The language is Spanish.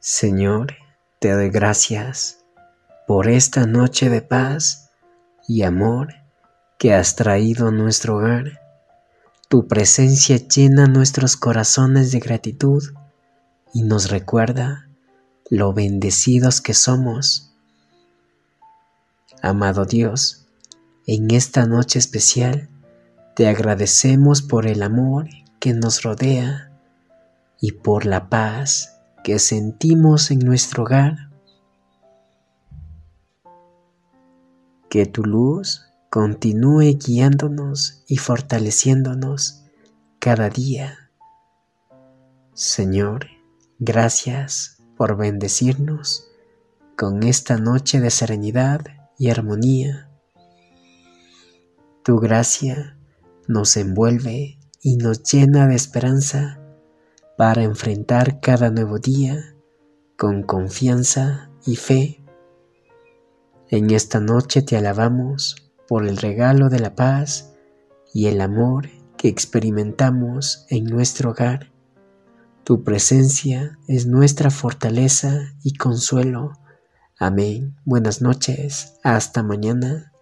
Señor, te doy gracias por esta noche de paz y amor que has traído a nuestro hogar. Tu presencia llena nuestros corazones de gratitud y nos recuerda lo bendecidos que somos. Amado Dios, en esta noche especial te agradecemos por el amor que nos rodea y por la paz que sentimos en nuestro hogar. Que tu luz continúe guiándonos y fortaleciéndonos cada día. Señor, gracias por bendecirnos con esta noche de serenidad y armonía. Tu gracia nos envuelve y nos llena de esperanza para enfrentar cada nuevo día con confianza y fe. En esta noche te alabamos por el regalo de la paz y el amor que experimentamos en nuestro hogar. Tu presencia es nuestra fortaleza y consuelo. Amén. Buenas noches. Hasta mañana.